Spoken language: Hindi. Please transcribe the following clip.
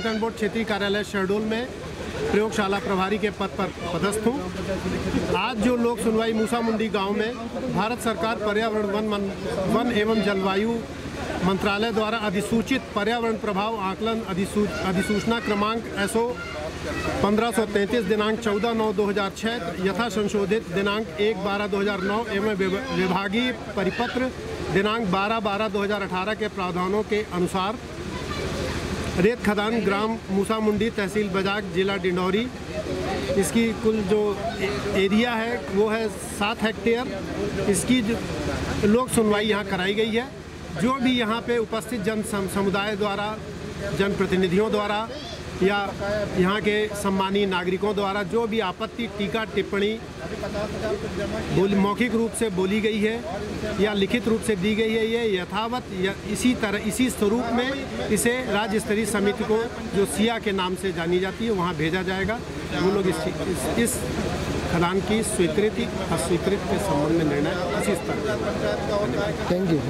बोर्ड क्षेत्रीय कार्यालय शहडोल में प्रयोगशाला प्रभारी के पद पर पदस्थ हूँ। आज जो लोक सुनवाई मूसा मुंडी गाँव में भारत सरकार पर्यावरण वन वन एवं जलवायु मंत्रालय द्वारा अधिसूचित पर्यावरण प्रभाव आकलन अधिसू, अधिसूचना क्रमांक एसओ 1533 दिनांक 14 नौ 2006 यथा संशोधित दिनांक 1 बारह 2009 एवं विभागीय परिपत्र दिनांक 12 बारह 2018 के प्रावधानों के अनुसार रेत खदान, ग्राम मूसा मुंडी तहसील बजाक जिला डिंडौरी। इसकी कुल जो एरिया है, वो है सात हेक्टेयर। इसकी जो लोक सुनवाई यहाँ कराई गई है। जो भी यहाँ पे उपस्थित जन समुदाय द्वारा, जनप्रतिनिधियों द्वारा या यहाँ के सम्मानीय नागरिकों द्वारा जो भी आपत्ति टीका टिप्पणी बोली मौखिक रूप से बोली गई है या लिखित रूप से दी गई है ये यथावत या इसी तरह इसी स्वरूप में इसे राज्य स्तरीय समिति को जो सिया के नाम से जानी जाती है वहाँ भेजा जाएगा। वो लोग इस, इस, इस खदान की स्वीकृति अस्वीकृति के संबंध में निर्णय इसी स्तर थैंक यू